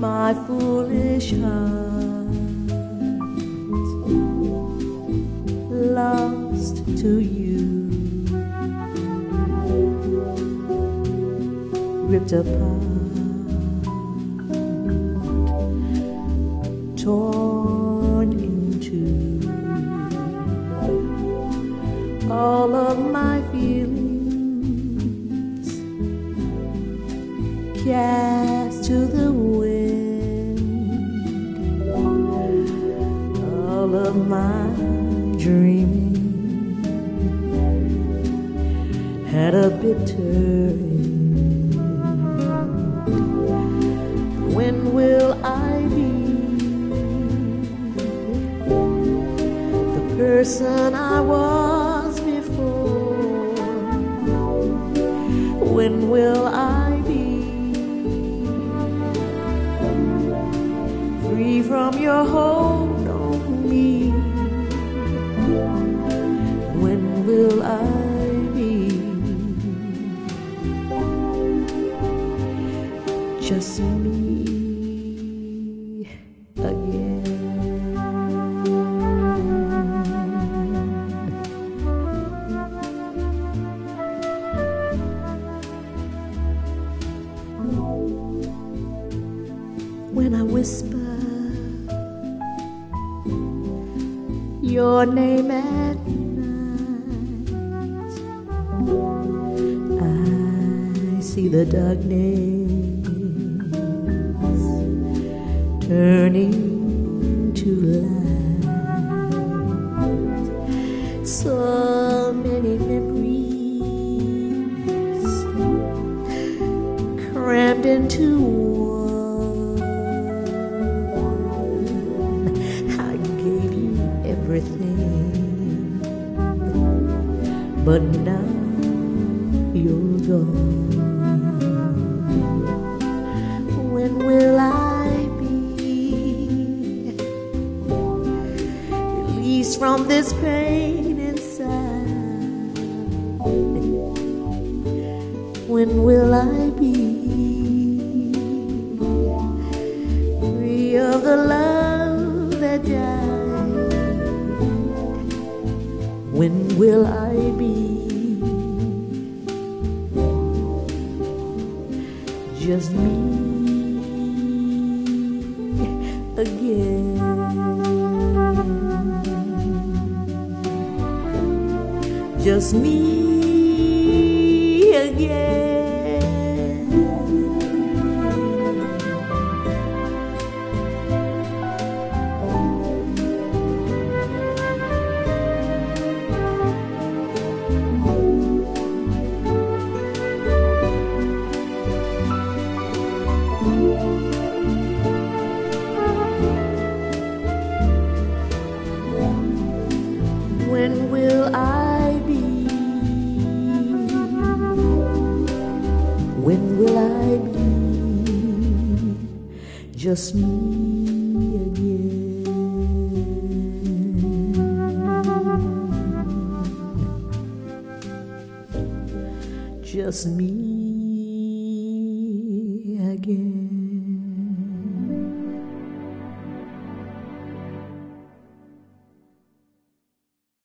my foolish heart lost to you. Ripped apart torn into all of my feelings yeah of my dreaming had a bitter end. When will I be the person I was before? When will I be free from your hold will I be just me again? When I whisper your name at night, I see the darkness turning to light. So many memories crammed into one. I gave you everything, but now you're. When will I be released from this pain inside? When will I be free of the love that died? When will I be just me again? Just me again. Just me again? Just me